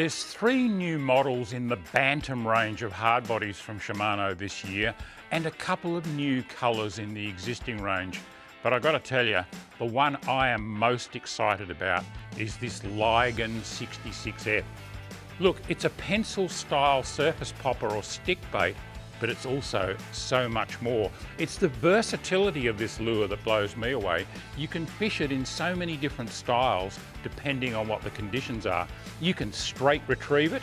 There's three new models in the Bantam range of hard bodies from Shimano this year and a couple of new colours in the existing range. But I've got to tell you, the one I am most excited about is this Ligen 66F. Look, it's a pencil style surface popper or stick bait but it's also so much more. It's the versatility of this lure that blows me away. You can fish it in so many different styles depending on what the conditions are. You can straight retrieve it,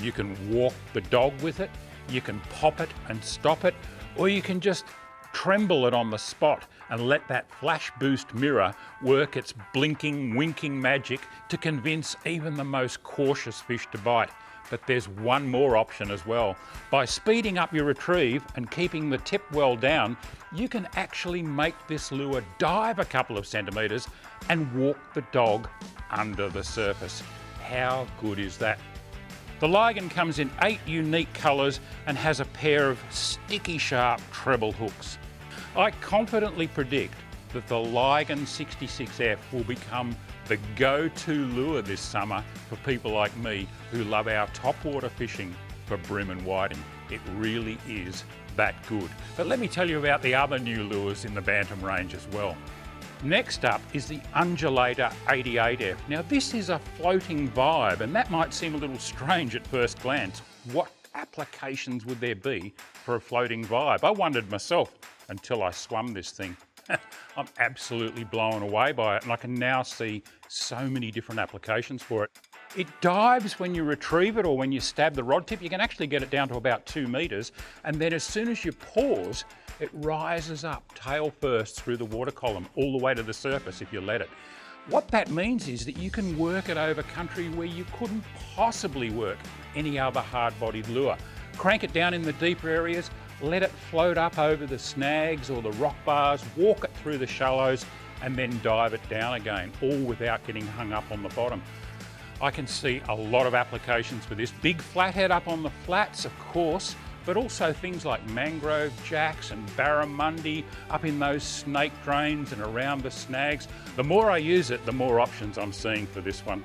you can walk the dog with it, you can pop it and stop it, or you can just tremble it on the spot and let that flash boost mirror work its blinking, winking magic to convince even the most cautious fish to bite but there's one more option as well. By speeding up your retrieve and keeping the tip well down, you can actually make this lure dive a couple of centimetres and walk the dog under the surface. How good is that? The Ligen comes in eight unique colours and has a pair of sticky sharp treble hooks. I confidently predict that the Ligen 66F will become the go-to lure this summer for people like me who love our topwater fishing for bream and whiting. It really is that good. But let me tell you about the other new lures in the Bantam range as well. Next up is the Undulator 88F. Now this is a floating vibe and that might seem a little strange at first glance. What applications would there be for a floating vibe? I wondered myself until I swum this thing. I'm absolutely blown away by it and I can now see so many different applications for it. It dives when you retrieve it or when you stab the rod tip. You can actually get it down to about two metres and then as soon as you pause, it rises up tail first through the water column all the way to the surface if you let it. What that means is that you can work it over country where you couldn't possibly work any other hard-bodied lure. Crank it down in the deeper areas, let it float up over the snags or the rock bars, walk it through the shallows, and then dive it down again, all without getting hung up on the bottom. I can see a lot of applications for this. Big flathead up on the flats, of course, but also things like mangrove jacks and barramundi up in those snake drains and around the snags. The more I use it, the more options I'm seeing for this one.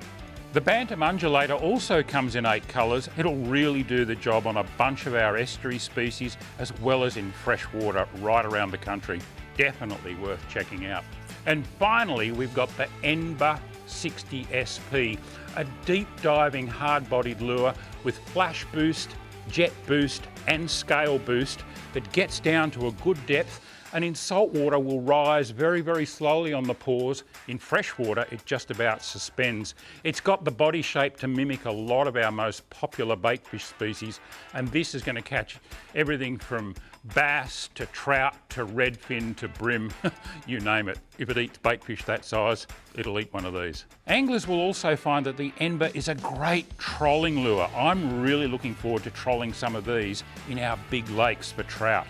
The Bantam undulator also comes in eight colours. It'll really do the job on a bunch of our estuary species as well as in freshwater right around the country. Definitely worth checking out. And finally, we've got the Enber 60 SP, a deep diving hard bodied lure with flash boost, jet boost and scale boost that gets down to a good depth and in salt water will rise very, very slowly on the pause. In fresh water, it just about suspends. It's got the body shape to mimic a lot of our most popular baitfish species, and this is going to catch everything from bass to trout to redfin to bream, you name it. If it eats baitfish that size, it'll eat one of these. Anglers will also find that the Enber is a great trolling lure. I'm really looking forward to trolling some of these in our big lakes for trout.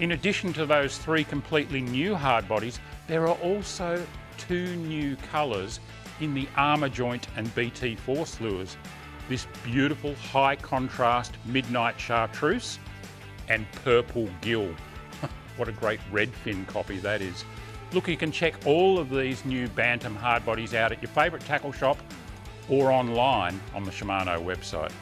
In addition to those three completely new hard bodies, there are also two new colours in the Armajoint and BT Force lures. This beautiful high contrast midnight chartreuse and purple gill. what a great redfin copy that is. Look, you can check all of these new Bantam hard bodies out at your favourite tackle shop or online on the Shimano website.